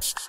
you